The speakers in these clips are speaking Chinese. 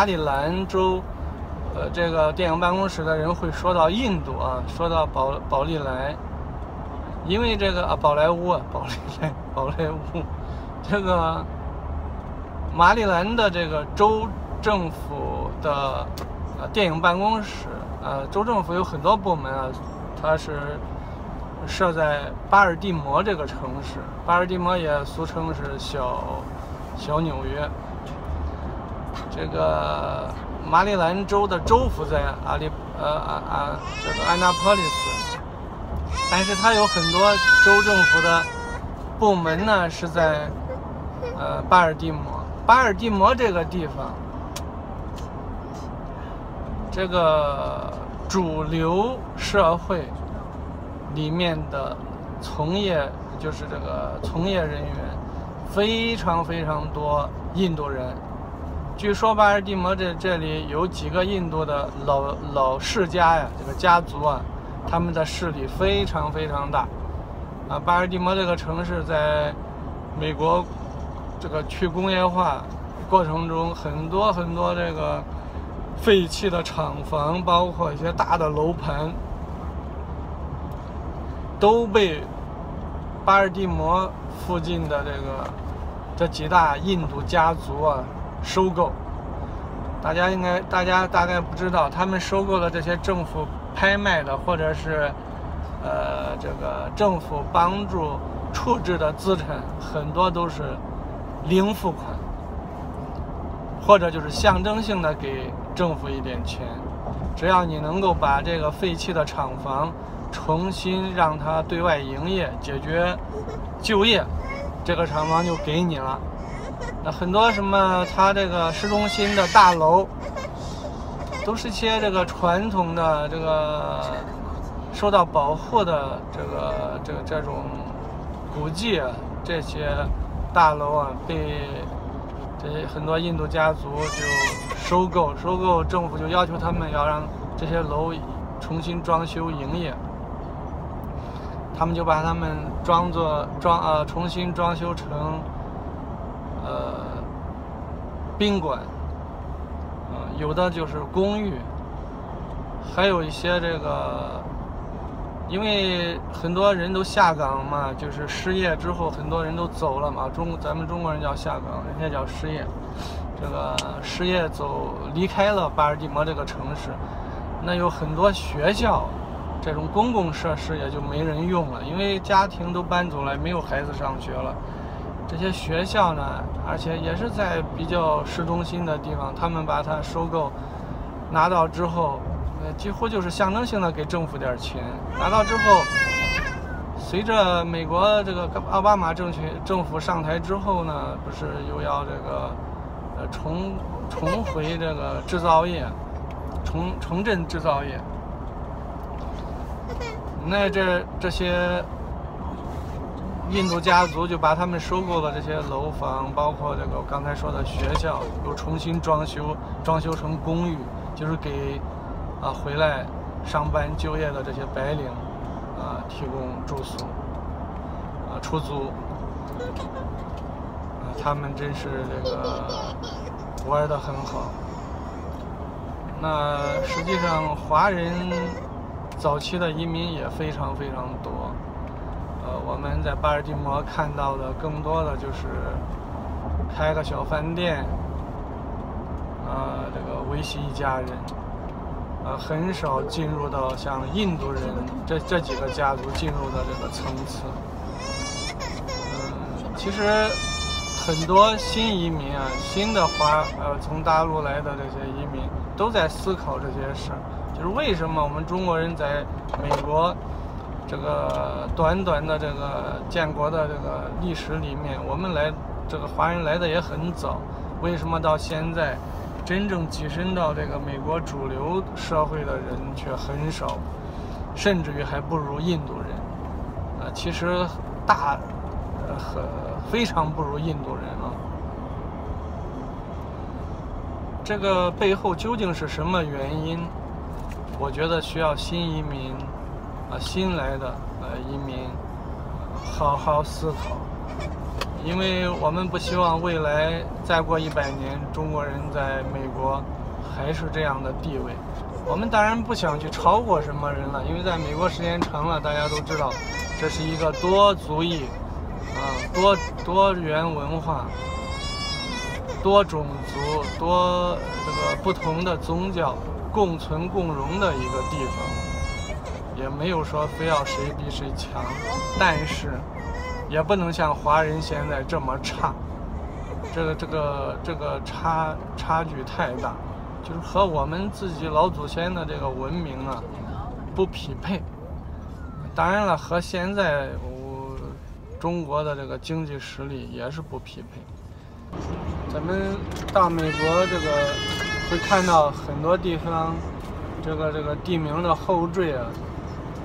马里兰州，呃，这个电影办公室的人会说到印度啊，说到宝宝利来，因为这个啊，宝莱坞啊，宝利来，宝莱坞，这个马里兰的这个州政府的呃电影办公室，呃，州政府有很多部门啊，它是设在巴尔的摩这个城市，巴尔的摩也俗称是小小纽约。这个马里兰州的州府在阿里呃啊啊这个安纳波利斯，但是它有很多州政府的部门呢是在呃巴尔的摩。巴尔的摩这个地方，这个主流社会里面的从业就是这个从业人员非常非常多印度人。据说巴尔的摩这这里有几个印度的老老世家呀，这个家族啊，他们的势力非常非常大。啊，巴尔的摩这个城市在美国这个去工业化过程中，很多很多这个废弃的厂房，包括一些大的楼盘，都被巴尔的摩附近的这个这几大印度家族啊。收购，大家应该，大家大概不知道，他们收购的这些政府拍卖的，或者是，呃，这个政府帮助处置的资产，很多都是零付款，或者就是象征性的给政府一点钱，只要你能够把这个废弃的厂房重新让它对外营业，解决就业，这个厂房就给你了。那很多什么，它这个市中心的大楼，都是些这个传统的这个受到保护的这个这个这种古迹，这些大楼啊，被这些很多印度家族就收购，收购政府就要求他们要让这些楼重新装修营业，他们就把他们装作装呃重新装修成。呃，宾馆，啊，有的就是公寓，还有一些这个，因为很多人都下岗嘛，就是失业之后，很多人都走了嘛。中咱们中国人叫下岗，人家叫失业。这个失业走离开了巴尔的摩这个城市，那有很多学校，这种公共设施也就没人用了，因为家庭都搬走了，没有孩子上学了。这些学校呢，而且也是在比较市中心的地方，他们把它收购拿到之后，呃，几乎就是象征性的给政府点钱。拿到之后，随着美国这个奥巴马政权政府上台之后呢，不是又要这个呃重重回这个制造业，重重振制造业。那这这些。印度家族就把他们收购的这些楼房，包括这个我刚才说的学校，又重新装修，装修成公寓，就是给啊回来上班就业的这些白领啊提供住宿啊出租啊，他们真是这个玩的很好。那实际上华人早期的移民也非常非常多。呃，我们在巴尔的摩看到的更多的就是开个小饭店，啊，这个维系一家人，呃，很少进入到像印度人这这几个家族进入的这个层次。嗯，其实很多新移民啊，新的华呃从大陆来的这些移民都在思考这些事儿，就是为什么我们中国人在美国。这个短短的这个建国的这个历史里面，我们来这个华人来的也很早，为什么到现在真正跻身到这个美国主流社会的人却很少，甚至于还不如印度人？啊，其实大呃很非常不如印度人啊。这个背后究竟是什么原因？我觉得需要新移民。啊，新来的呃移民，好好思考，因为我们不希望未来再过一百年，中国人在美国还是这样的地位。我们当然不想去超过什么人了，因为在美国时间长了，大家都知道，这是一个多族裔、啊多多元文化、多种族、多这个不同的宗教共存共荣的一个地方，也没有说非要谁比谁强，但是也不能像华人现在这么差，这个这个这个差差距太大。就是和我们自己老祖先的这个文明啊不匹配。当然了，和现在我中国的这个经济实力也是不匹配。咱们到美国这个会看到很多地方，这个这个地名的后缀啊，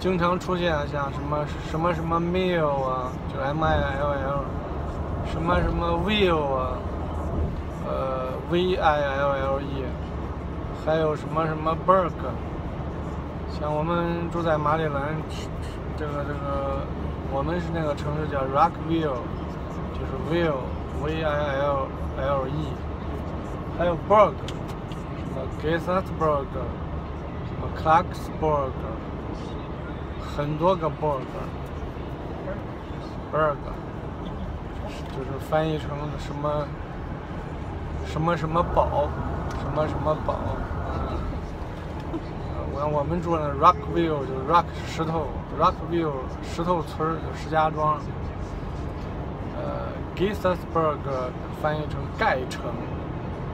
经常出现像什么什么什么 mill 啊，就 M I L L，什么什么 will 啊，呃 V I L L E。还有什么什么 Burg，像我们住在马里兰，这个这个，我们是那个城市叫 Rockville，就是 Ville，V I L L E，还有 Burg，什么 Gaithersburg，什么 Clarksburg，很多个 Burg，Burg，就是翻译成什么什么什么堡，什么什么堡。我我们住的 Rockville 就是 Rock 石头，Rockville 石头村就石家庄。呃 g e t h e r s b u r g 翻译成盖城。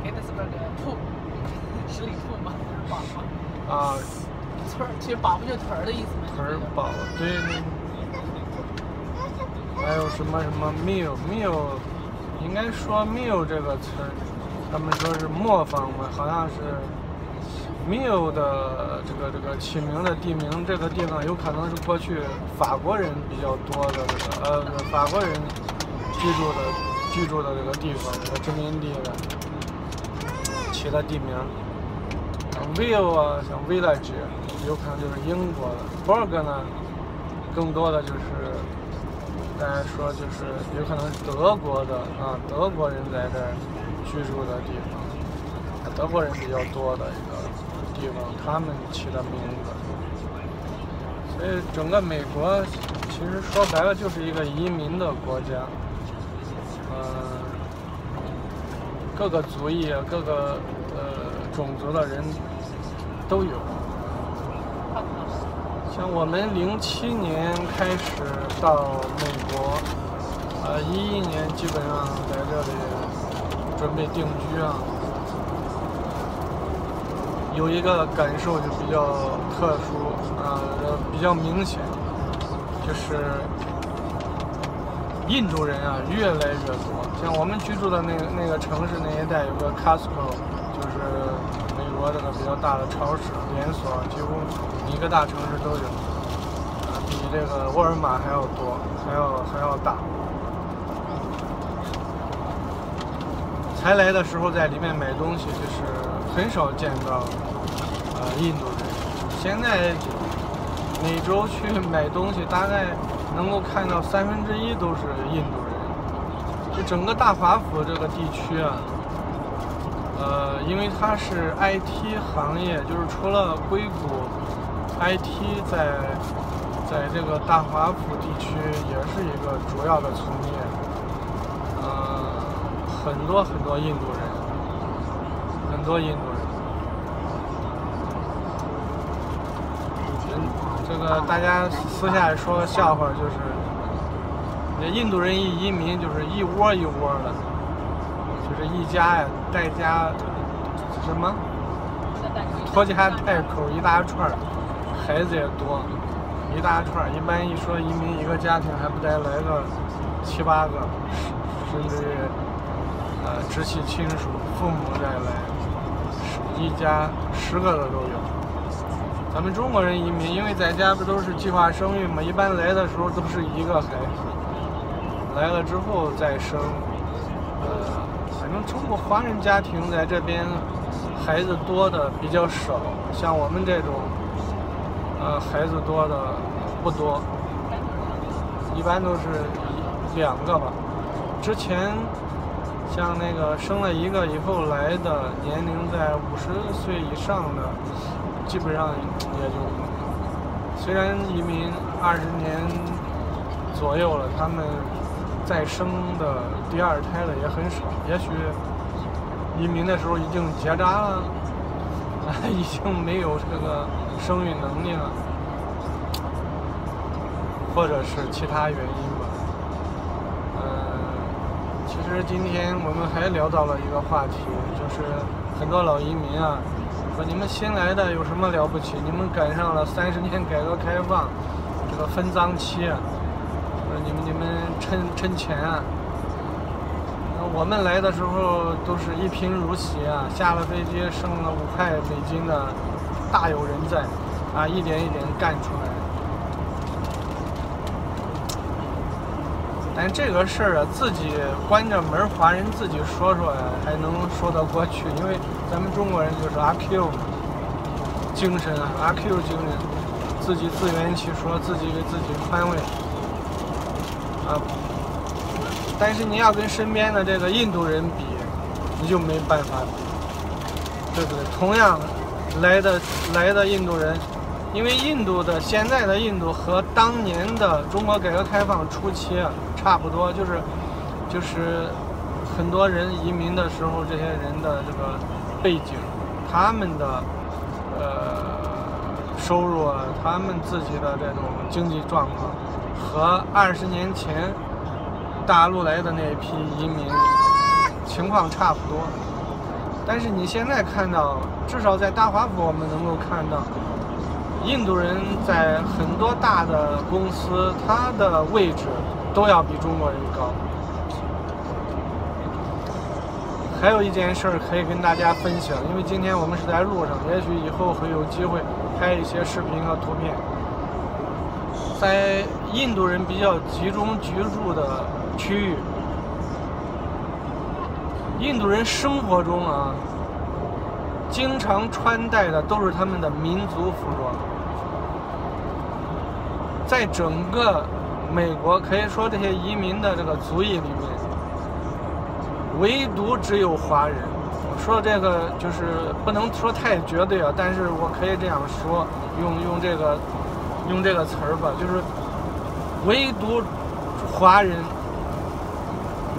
g e t h e r s b u r g 兔，十里兔嘛，就是宝嘛。啊。村儿，其实宝不就屯儿的意思吗？屯儿宝，对。还有什么什么 Mill，Mill，应该说 Mill 这个词儿。他们说是磨坊嘛，好像是 Mill 的这个这个起名的地名，这个地方有可能是过去法国人比较多的这个呃法国人居住的居住的这个地方，这个殖民地的起的地名。Ville 啊，像 village，有可能就是英国的。Burg 呢，更多的就是大家说就是有可能是德国的啊，德国人在这儿。居住的地方，德国人比较多的一个地方，他们起的名字。所以整个美国其实说白了就是一个移民的国家，嗯，各个族裔、各个呃种族的人都有。像我们零七年开始到美国，呃，一一年基本上在这里。准备定居啊，有一个感受就比较特殊啊，比较明显，就是印度人啊越来越多。像我们居住的那个那个城市那一带有个 Costco，这个比较大的超市连锁，几乎一个大城市都有，啊，比这个沃尔玛还要多，还要还要大。才来的时候在里面买东西，就是很少见到呃印度人。现在每周去买东西，大概能够看到三分之一都是印度人。就整个大华府这个地区啊，呃，因为它是 IT 行业，就是除了硅谷，IT 在在这个大华府地区也是一个主要的从业。呃很多很多印度人，很多印度人。嗯，这个大家私下里说个笑话，就是这印度人一移民就是一窝一窝的，就是一家呀带家什么拖家带口一大串孩子也多，一大串一般一说移民，一个家庭还不得来个七八个，甚至。呃，直系亲属、父母再来，一家十个的都有。咱们中国人移民，因为在家不都是计划生育嘛，一般来的时候都是一个孩子，来了之后再生。呃，反正中国华人家庭在这边孩子多的比较少，像我们这种，呃，孩子多的不多，一般都是两个吧。之前像那个生了一个以后来的，年龄在五十岁以上的，基本上也就虽然移民二十年左右了，他们再生的第二胎的也很少，也许移民的时候已经结扎了，已经没有这个生育能力了。或者是其他原因吧。嗯，其实今天我们还聊到了一个话题，就是很多老移民啊，说你们新来的有什么了不起？你们赶上了三十年改革开放这个分赃期，说你们你们趁趁钱啊。我们来的时候都是一贫如洗啊，下了飞机剩了五块美金的，大有人在，啊，一点一点干出来。但这个事儿啊，自己关着门，华人自己说说呀，还能说得过去。因为咱们中国人就是阿 Q 精神啊，阿 Q 精神，自己自圆其说，自己给自己宽慰啊。但是你要跟身边的这个印度人比，你就没办法比，对不对？同样来的来的印度人。因为印度的现在的印度和当年的中国改革开放初期差不多，就是就是很多人移民的时候，这些人的这个背景，他们的呃收入啊，他们自己的这种经济状况，和二十年前大陆来的那一批移民情况差不多。但是你现在看到，至少在大华府，我们能够看到。印度人在很多大的公司，他的位置都要比中国人高。还有一件事可以跟大家分享，因为今天我们是在路上，也许以后会有机会拍一些视频和图片。在印度人比较集中居住的区域，印度人生活中啊，经常穿戴的都是他们的民族服装。在整个美国，可以说这些移民的这个族裔里面，唯独只有华人。我说这个就是不能说太绝对啊，但是我可以这样说，用用这个用这个词儿吧，就是唯独华人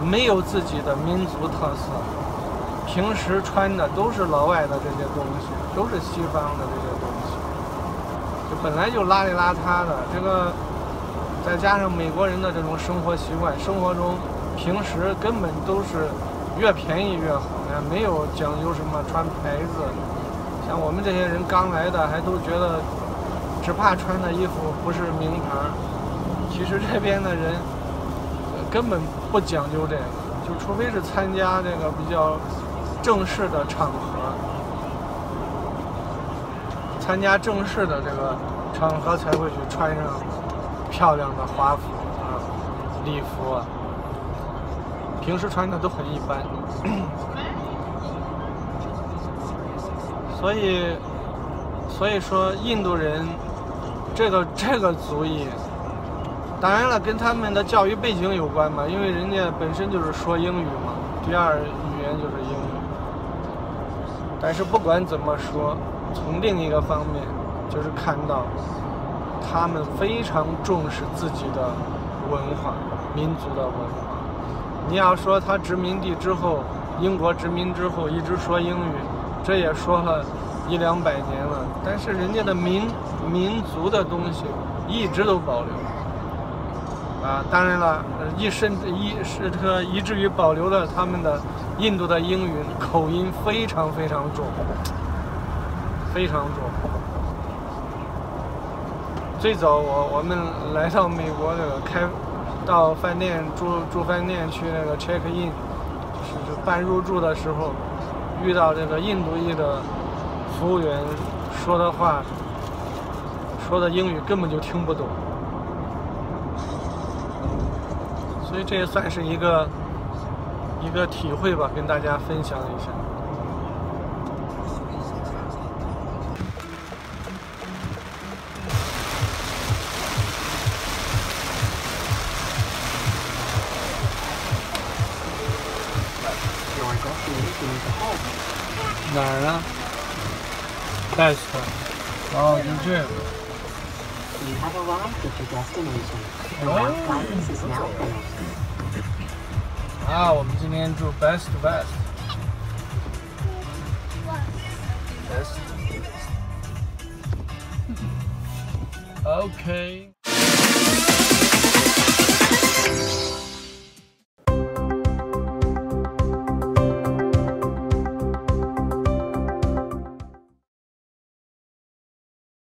没有自己的民族特色，平时穿的都是老外的这些东西，都是西方的这些东西。就本来就邋里邋遢的，这个再加上美国人的这种生活习惯，生活中平时根本都是越便宜越好呀，没有讲究什么穿牌子。像我们这些人刚来的，还都觉得只怕穿的衣服不是名牌。其实这边的人根本不讲究这个，就除非是参加这个比较正式的场合。参加正式的这个场合才会去穿上漂亮的华服啊、礼服啊，平时穿的都很一般。所以，所以说印度人这个这个足以，当然了，跟他们的教育背景有关嘛，因为人家本身就是说英语嘛，第二语言就是英语。但是不管怎么说。从另一个方面，就是看到他们非常重视自己的文化、民族的文化。你要说他殖民地之后，英国殖民之后一直说英语，这也说了一两百年了。但是人家的民民族的东西一直都保留。啊，当然了，一甚至一是这个以至于保留了他们的印度的英语口音非常非常重。非常重。最早我我们来到美国这个开到饭店住住饭店去那个 check in，就是办入住的时候，遇到这个印度裔的服务员说的话说的英语根本就听不懂。所以这也算是一个一个体会吧跟大家分享一下。哪儿呢 Tesla. Oh, you do? You have arrived at your destination. The oh. conference is now finished. Wow, I'm Andrew best to best. Best to best. Okay.